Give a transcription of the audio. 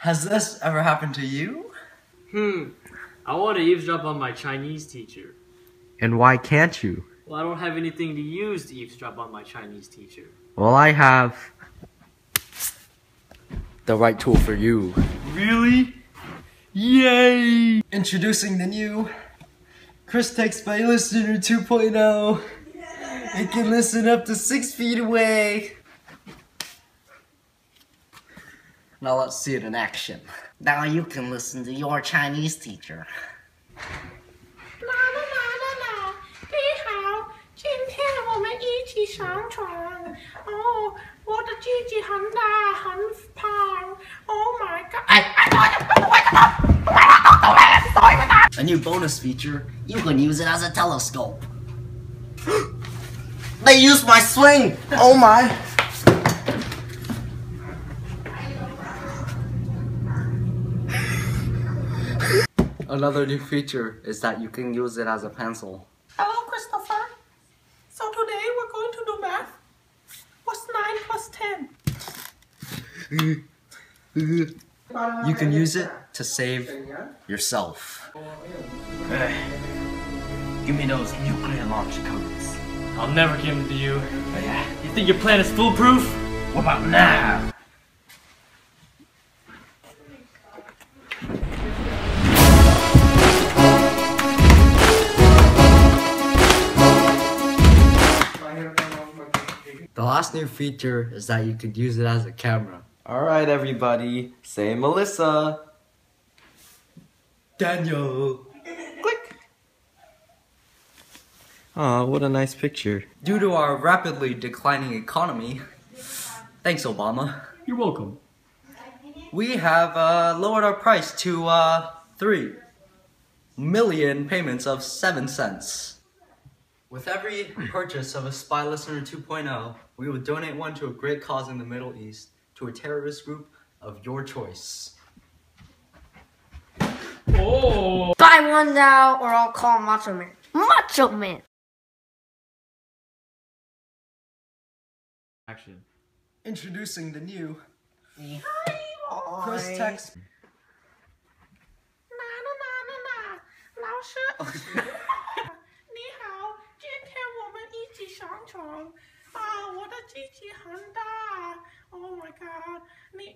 Has this ever happened to you? Hmm. I want to eavesdrop on my Chinese teacher. And why can't you? Well, I don't have anything to use to eavesdrop on my Chinese teacher. Well, I have. The right tool for you. Really? Yay! Introducing the new Chris Text Spy Listener 2.0. It can listen up to six feet away. Now let's see it in action. Now you can listen to your Chinese teacher. A new bonus feature, you can use it as a telescope. they use my swing! Oh my! Another new feature is that you can use it as a pencil. Hello, Christopher. So today we're going to do math. What's nine plus ten? You can use it to save yourself. Hey, Give me those nuclear launch codes. I'll never give them to you. Oh, you think your plan is foolproof? What about now? Last new feature is that you could use it as a camera. Alright, everybody, say Melissa. Daniel! Click. Aw, what a nice picture. Due to our rapidly declining economy, thanks Obama, You're welcome. we have uh, lowered our price to uh, 3 million payments of 7 cents. With every purchase of a Spy Listener 2.0, we will donate one to a great cause in the Middle East, to a terrorist group of your choice. Oh. Buy one now, or I'll call Macho Man. Macho Man! Action. Introducing the new... Gross text... Na na na na na. 床。啊，我的鸡鸡很大。Oh my god！你